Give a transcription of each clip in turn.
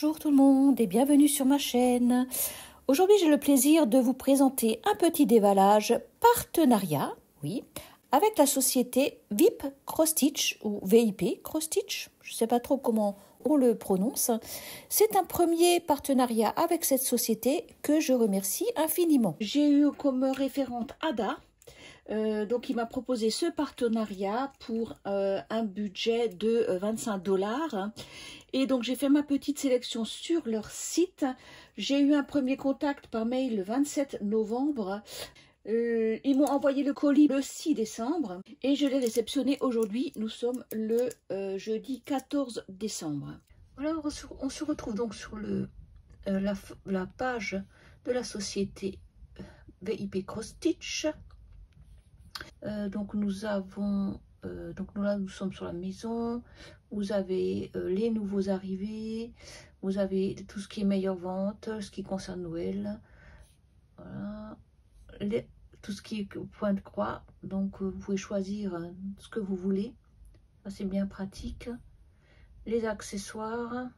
Bonjour tout le monde et bienvenue sur ma chaîne. Aujourd'hui j'ai le plaisir de vous présenter un petit dévalage partenariat, oui, avec la société VIP Cross-Stitch ou VIP Cross-Stitch, je ne sais pas trop comment on le prononce. C'est un premier partenariat avec cette société que je remercie infiniment. J'ai eu comme référente Ada, euh, donc il m'a proposé ce partenariat pour euh, un budget de 25 euh, dollars. Et donc j'ai fait ma petite sélection sur leur site. J'ai eu un premier contact par mail le 27 novembre. ils m'ont envoyé le colis le 6 décembre et je l'ai réceptionné aujourd'hui. Nous sommes le jeudi 14 décembre. Voilà, on se retrouve donc sur le, la, la, page de la société VIP Cross Stitch. Euh, donc nous avons, euh, donc nous là nous sommes sur la maison, vous avez euh, les nouveaux arrivés, vous avez tout ce qui est meilleure vente, ce qui concerne Noël, voilà. tout ce qui est point de croix, donc vous pouvez choisir ce que vous voulez, c'est bien pratique. Les accessoires,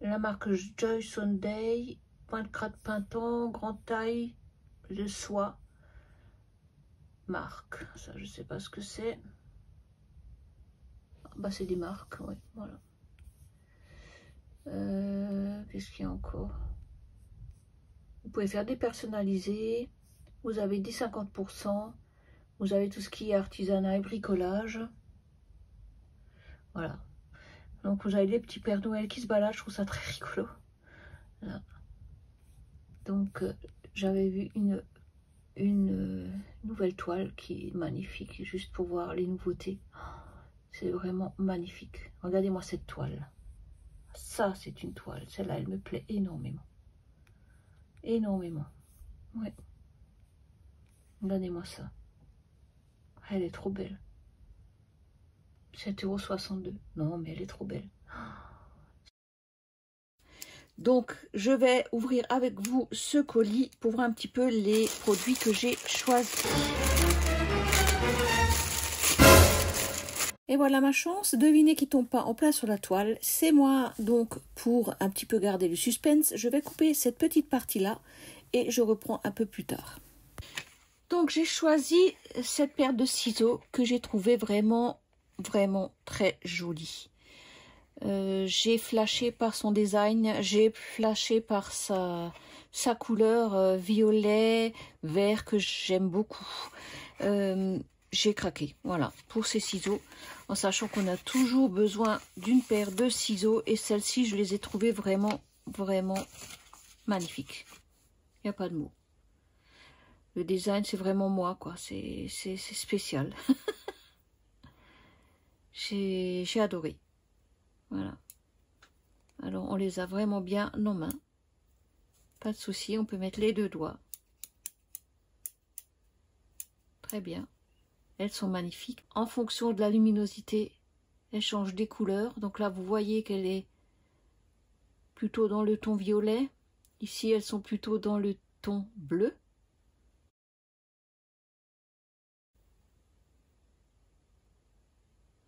la marque Joy Sunday, point de cratte pinton, grande taille, de soie, marque. Ça, je sais pas ce que c'est. Ah, bah, c'est des marques, oui, voilà. Euh, qu'est-ce qu'il y a encore? Vous pouvez faire des personnalisés. Vous avez des 50%. Vous avez tout ce qui est artisanat et bricolage. Voilà. Donc vous avez les petits Pères Noël qui se baladent. Je trouve ça très rigolo. Donc euh, j'avais vu une une euh, nouvelle toile qui est magnifique, juste pour voir les nouveautés. C'est vraiment magnifique. Regardez-moi cette toile. Ça, c'est une toile. Celle-là, elle me plaît énormément. Énormément. Ouais. Regardez-moi ça. Elle est trop belle. 7,62€. Non, mais elle est trop belle. Donc, je vais ouvrir avec vous ce colis pour voir un petit peu les produits que j'ai choisis. Et voilà ma chance, devinez qui tombe pas en plein sur la toile, c'est moi. Donc, pour un petit peu garder le suspense, je vais couper cette petite partie-là et je reprends un peu plus tard. Donc, j'ai choisi cette paire de ciseaux que j'ai trouvé vraiment, vraiment très jolie. Euh, j'ai flashé par son design, j'ai flashé par sa, couleur euh, violet, vert que j'aime beaucoup. Euh, j'ai craqué, voilà, pour ces ciseaux, en sachant qu'on a toujours besoin d'une paire de ciseaux et celles-ci, je les ai trouvées vraiment, vraiment magnifiques. Il n'y a pas de mots. Le design, c'est vraiment moi, quoi. C'est spécial. j'ai adoré. Voilà. Alors, on les a vraiment bien nos mains. Pas de souci, on peut mettre les deux doigts. Très bien. Elles sont magnifiques. En fonction de la luminosité, elles changent des couleurs. Donc là, vous voyez qu'elle est plutôt dans le ton violet. Ici, elles sont plutôt dans le ton bleu.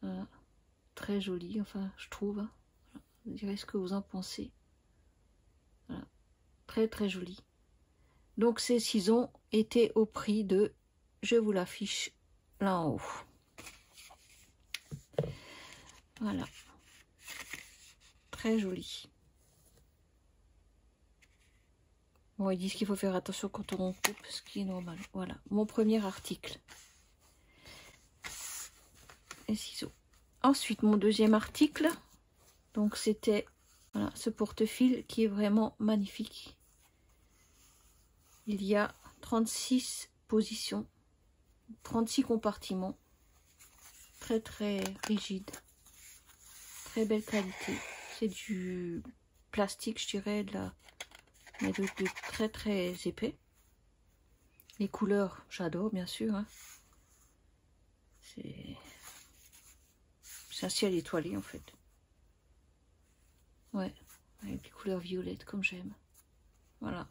Voilà très joli, enfin je trouve. Hein. Vous direz ce que vous en pensez. Très très joli. Donc ces ciseaux étaient au prix de, je vous l'affiche là en haut. Voilà. Très joli. Bon, ils disent qu'il faut faire attention quand on coupe, ce qui est normal. Voilà, mon premier article. Les ciseaux. Ensuite, mon deuxième article, donc c'était ce porte-fil qui est vraiment magnifique. Il y a 36 positions, 36 compartiments, très très rigide, très belle qualité. C'est du plastique, je dirais, de la, mais de, très très épais. Les couleurs, j'adore bien sûr. Hein. C'est un ciel étoilé en fait. Ouais, avec des couleurs violettes comme j'aime. Voilà.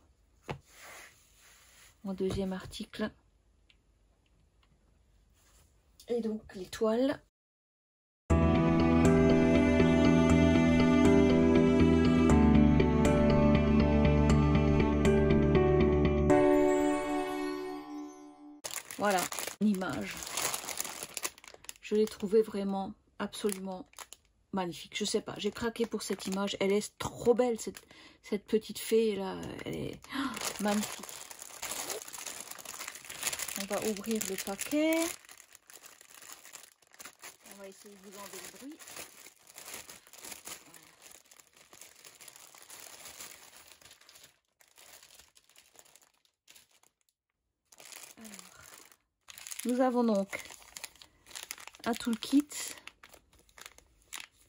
Mon deuxième article. Et donc l'étoile. Voilà, l'image. Je l'ai trouvée vraiment absolument magnifique. Je sais pas, j'ai craqué pour cette image. Elle est trop belle, cette, petite fée là. Elle est magnifique. On va ouvrir le paquet. On va essayer de vous enlever le bruit. nous avons donc un toolkit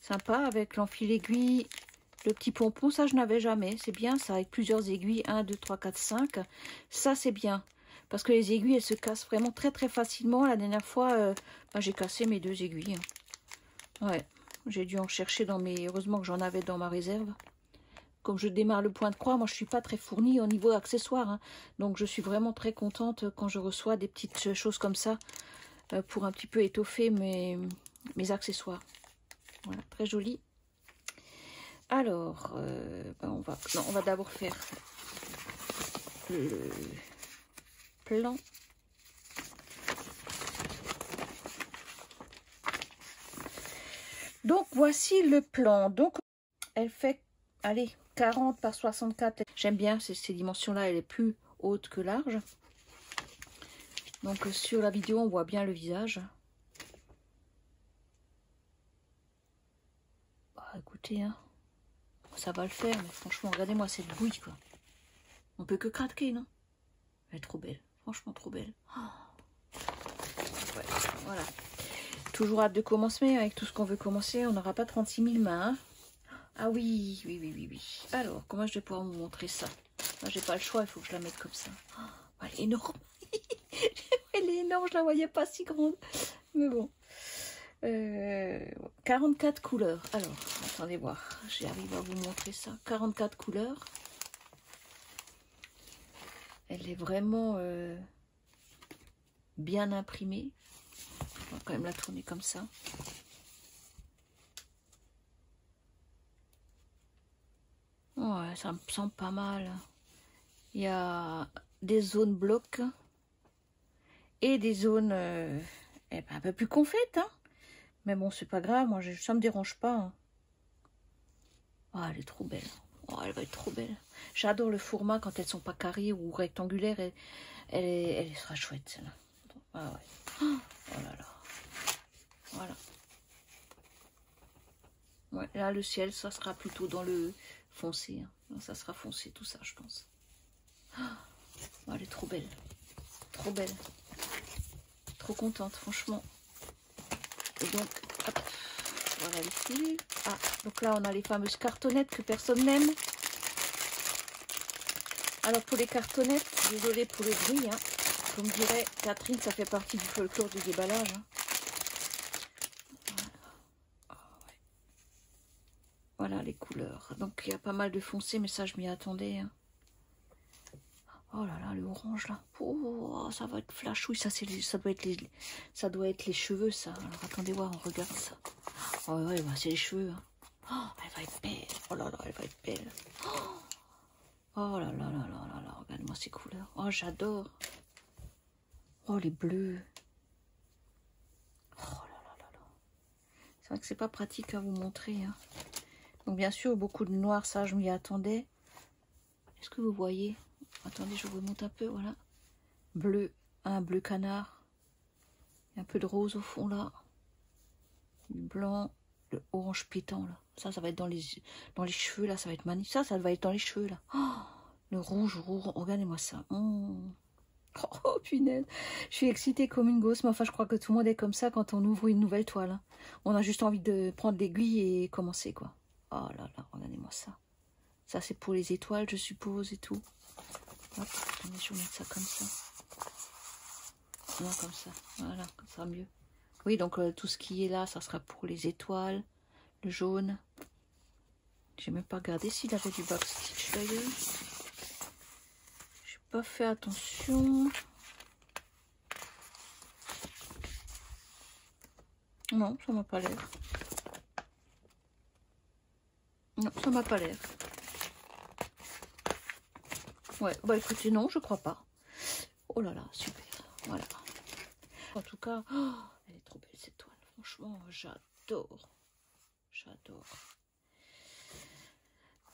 sympa avec l'enfil aiguille, le petit pompon. Ça, je n'avais jamais. C'est bien ça, avec plusieurs aiguilles. 1, 2, 3, 4, 5. Ça, c'est bien. Parce que les aiguilles, elles se cassent vraiment très très facilement. La dernière fois, euh, bah, j'ai cassé mes deux aiguilles. Ouais, j'ai dû en chercher dans mes... Heureusement que j'en avais dans ma réserve. Comme je démarre le point de croix, moi je suis pas très fournie au niveau accessoires. Hein. Donc je suis vraiment très contente quand je reçois des petites choses comme ça. Euh, pour un petit peu étoffer mes, mes accessoires. Voilà, très joli. Alors, euh, ben, on va, on va d'abord faire le plan. Donc, voici le plan. Donc, elle fait, allez, 40 par 64. J'aime bien ces, ces dimensions-là, elle est plus haute que large. Donc, sur la vidéo, on voit bien le visage. Hein, ça va le faire, mais franchement, regardez-moi cette bouille, quoi. On peut que craquer, non? Elle est trop belle, franchement trop belle. Oh. voilà. Toujours hâte de commencer, avec tout ce qu'on veut commencer, on n'aura pas 36 000 mains. Hein. ah oui, oui, oui, oui, oui. Alors, comment je vais pouvoir vous montrer ça? Moi, j'ai pas le choix, il faut que je la mette comme ça. Oh, elle est énorme Elle est énorme, je la voyais pas si grande. Mais bon. 44 euh, couleurs. Alors, attendez voir. J'arrive à vous montrer ça. 44 couleurs. Elle est vraiment euh, bien imprimée. On va quand même la tourner comme ça. Ça me semble pas mal. Il y a des zones blocs et des zones euh, eh ben, un peu plus confaites. Hein. Mais bon, c'est pas grave, moi ça me dérange pas. Hein. Oh, elle est trop belle. Oh, elle va être trop belle. J'adore le format quand elles sont pas carrées ou rectangulaires. Elle, elle, sera chouette, celle-là. Ah ouais. Oh là là. Voilà. Là, le ciel, ça sera plutôt dans le foncé. Hein. Ça sera foncé, tout ça, je pense. Oh, elle est trop belle. Trop belle. Trop contente, franchement. Et donc, hop, voilà ici. Ah, donc là, on a les fameuses cartonnettes que personne n'aime. Alors, pour les cartonnettes, désolé pour le bruit, hein. Comme dirait Catherine, ça fait partie du folklore du déballage. Hein. Voilà. les couleurs. Donc, il y a pas mal de foncé, mais ça, je m'y attendais. Hein. Oh là là, le orange là. Oh, ça va être flashouille. Ça, ça, doit être les, ça doit être les cheveux, ça. Alors attendez voir, on regarde ça. Oh ouais, bah, c'est les cheveux. Hein. Oh, elle va être belle. Oh là là, elle va être belle. Oh là là là là là là. Regarde-moi ces couleurs. Oh, j'adore. Oh, les bleus. Oh là là là là. C'est vrai que c'est pas pratique à vous montrer. Hein. Donc bien sûr, beaucoup de noir, ça, je m'y attendais. Est-ce que vous voyez? Attendez, je vous remonte un peu, voilà. Bleu, un bleu canard. un peu de rose au fond, là. Du blanc, le orange pétant, là. Ça, ça va être dans les, dans les cheveux, là. Ça va être magnifique. Ça, ça va être dans les cheveux, là. Oh, le rouge, rouge. Regardez-moi ça. Oh. oh. punaise. Je suis excitée comme une gosse. Mais enfin, je crois que tout le monde est comme ça quand on ouvre une nouvelle toile. Hein. On a juste envie de prendre l'aiguille et commencer, quoi. Oh là là, regardez-moi ça. Ça, c'est pour les étoiles, je suppose, et tout. Je vais mettre ça comme ça. Non, comme ça. Voilà, ça sera mieux. Oui, donc euh, tout ce qui est là, ça sera pour les étoiles. Le jaune. J'ai même pas regardé s'il avait du backstitch d'ailleurs. J'ai pas fait attention. Non, ça m'a pas l'air. Non, ça m'a pas l'air. Ouais, bah écoutez, non, je crois pas. Oh là là, super. Voilà. En tout cas, oh, elle est trop belle cette toile. Franchement, j'adore. J'adore.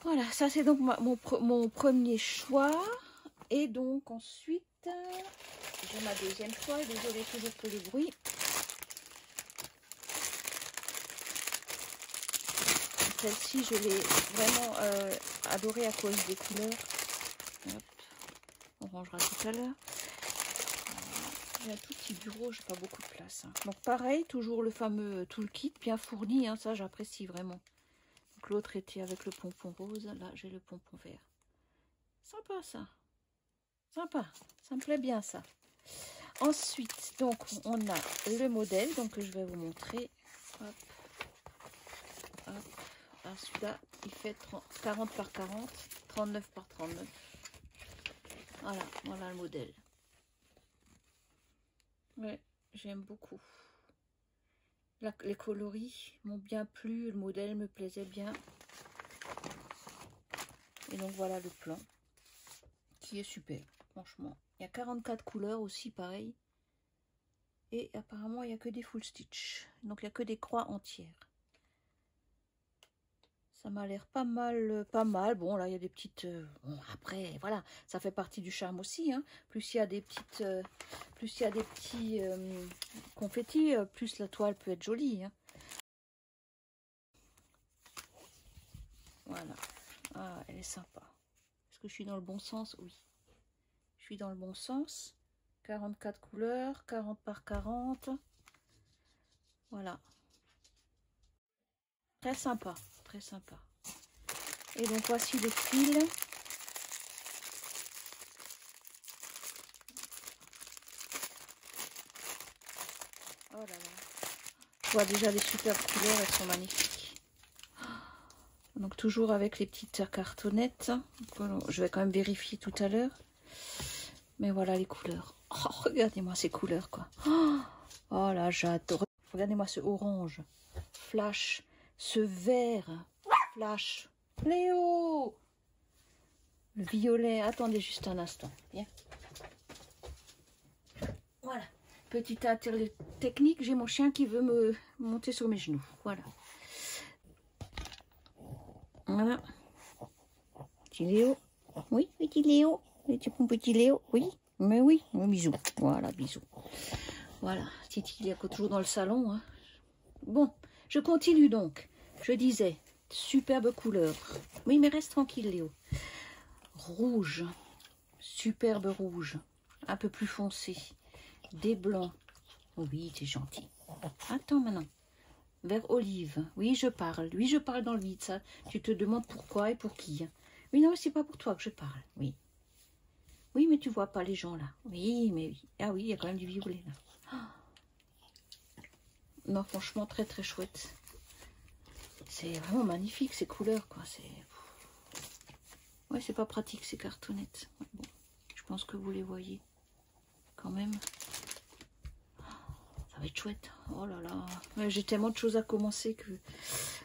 Voilà, ça c'est donc mon, premier choix. Et donc ensuite, j'ai ma deuxième toile. Désolée toujours pour le bruit. Celle-ci, je l'ai vraiment euh, adorée à cause des couleurs. On rangera tout à l'heure. J'ai un tout petit bureau, j'ai pas beaucoup de place. Hein. Donc pareil, toujours le fameux toolkit bien fourni, hein, ça j'apprécie vraiment. Donc l'autre était avec le pompon rose, là j'ai le pompon vert. Sympa ça. Sympa, ça me plaît bien ça. Ensuite, donc on a le modèle, donc que je vais vous montrer. Hop. Hop. Ah, celui-là, il fait 40 par 40, 39 par 39. Voilà, voilà le modèle. Ouais, j'aime beaucoup. les coloris m'ont bien plu, le modèle me plaisait bien. Et donc voilà le plan, qui est super, franchement. Il y a 44 couleurs aussi, pareil. Et apparemment, il n'y a que des full stitch. Donc, il n'y a que des croix entières. Ça m'a l'air pas mal, pas mal. Bon, là, il y a des petites... Euh, bon, après, voilà, ça fait partie du charme aussi. Hein. Plus il y a des petites... Euh, plus il y a des petits euh, confettis, plus la toile peut être jolie. Hein. Voilà. Ah, elle est sympa. Est-ce que je suis dans le bon sens? Oui. Je suis dans le bon sens. 44 couleurs, 40 par 40. Voilà. Très sympa très sympa. Et donc voici le fil. Oh. Je vois déjà les super couleurs, elles sont magnifiques. Donc toujours avec les petites cartonnettes. Je vais quand même vérifier tout à l'heure. Mais voilà les couleurs. Oh, regardez-moi ces couleurs quoi. Oh là, j'adore. Regardez-moi ce orange. Flash ce vert flash. Léo Le violet. Attendez juste un instant. Bien. Voilà. Petite technique. J'ai mon chien qui veut me monter sur mes genoux. Voilà. Voilà. Petit Léo. Oui, petit Léo. Petit petit Léo. Oui. Mais oui. Un bisou. Voilà, bisous. Voilà. Titi, il est toujours dans le salon. Hein. Bon. Je continue donc. Je disais, superbe couleur. Oui, mais reste tranquille, Léo. Rouge. Superbe rouge. Un peu plus foncé. Des blancs. Oui, t'es gentil. Attends maintenant. Vert olive. Oui, je parle. Oui, je parle dans le vide, ça. Tu te demandes pourquoi et pour qui. Oui, non, c'est pas pour toi que je parle. Oui. Oui, mais tu vois pas les gens là. Oui, mais... Ah oui, il y a quand même du violet là. Non, franchement, très très chouette. C'est vraiment magnifique ces couleurs, quoi. C'est. Ouais, c'est pas pratique ces cartonnettes. je pense que vous les voyez quand même. Ça va être chouette. Oh là là. J'ai tellement de choses à commencer que.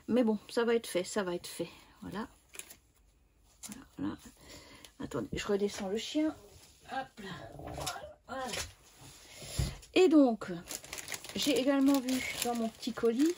Mais bon, ça va être fait, ça va être fait. Voilà. Voilà, Attendez, je redescends le chien. Hop là. Et donc, j'ai également vu dans mon petit colis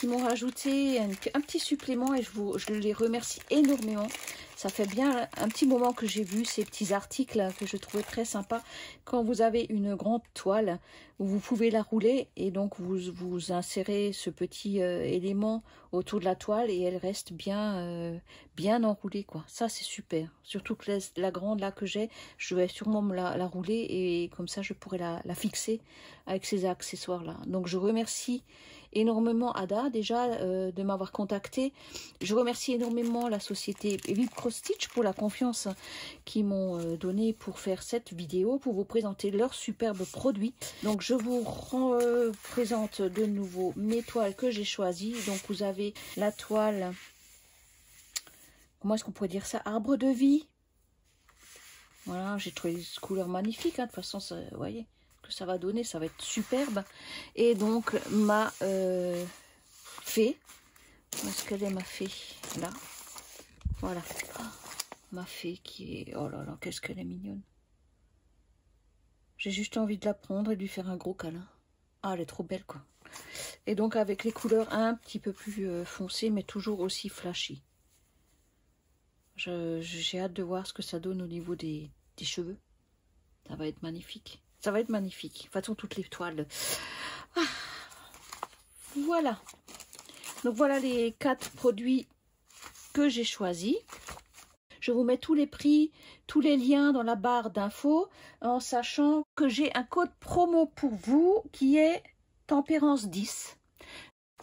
qui m'ont rajouté un, petit supplément et je, vous, je les remercie énormément. Ça fait bien un petit moment que j'ai vu ces petits articles que je trouvais très sympa. Quand vous avez une grande toile, vous pouvez la rouler et donc vous, vous insérez ce petit euh, élément autour de la toile et elle reste bien euh, bien enroulée quoi. Ça c'est super. Surtout que la, grande là que j'ai, je vais sûrement me la, rouler et comme ça je pourrais la, la fixer avec ces accessoires là. Donc je remercie énormément Ada déjà euh, de m'avoir contacté. Je remercie énormément la société Vip Stitch pour la confiance qu'ils m'ont euh, donnée pour faire cette vidéo, pour vous présenter leurs superbes produits. Donc je vous présente de nouveau mes toiles que j'ai choisies. Donc vous avez la toile, comment est-ce qu'on pourrait dire ça Arbre de vie. Voilà, j'ai trouvé cette couleur magnifique. Hein. De toute façon, vous voyez ça va donner, ça va être superbe. Et donc ma euh, fée, est-ce qu'elle est ma fée? Là, voilà. ma fée qui est... Oh là là, qu'est-ce qu'elle est mignonne. J'ai juste envie de la prendre et de lui faire un gros câlin. Ah, elle est trop belle, quoi. Et donc avec les couleurs un petit peu plus euh, foncées, mais toujours aussi flashy. J'ai hâte de voir ce que ça donne au niveau des, cheveux. Ça va être magnifique. Ça va être magnifique. De toute façon, toutes les toiles. Ah. Voilà. Donc voilà les quatre produits que j'ai choisis. Je vous mets tous les prix, tous les liens dans la barre d'infos, en sachant que j'ai un code promo pour vous qui est tempérance 10.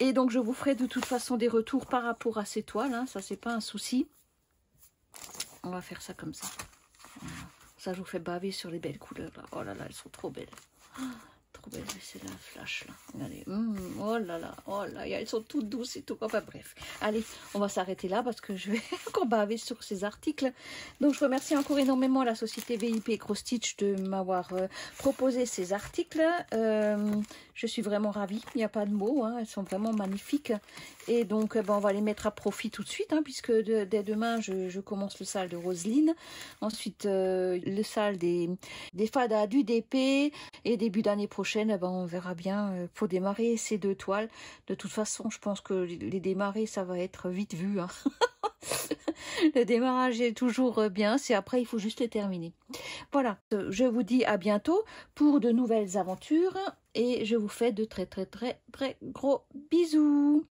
Et donc je vous ferai de toute façon des retours par rapport à ces toiles, hein. ça c'est pas un souci. On va faire ça comme ça. Ça je vous fais baver sur les belles couleurs là. Oh là là, elles sont trop belles. Trop belle, c'est la flash là. Regardez. Mmh, oh là là, oh là, elles sont toutes douces et tout. Enfin bref. Allez, on va s'arrêter là parce que je vais encore baver sur ces articles. Donc je remercie encore énormément la société VIP Stitch de m'avoir euh, proposé ces articles. Euh, je suis vraiment ravie. Il n'y a pas de mots. Hein. Elles sont vraiment magnifiques. Et donc euh, ben, on va les mettre à profit tout de suite hein, puisque dès demain je, commence le salle de Roseline. Ensuite le salle des, des fadas du DP et début d'année prochaine eh ben, on verra bien euh, pour démarrer ces deux toiles. De toute façon, je pense que les démarrer, ça va être vite vu. Hein. le démarrage est toujours euh, bien, c'est après, il faut juste les terminer. Voilà, euh, je vous dis à bientôt pour de nouvelles aventures et je vous fais de très très très très gros bisous.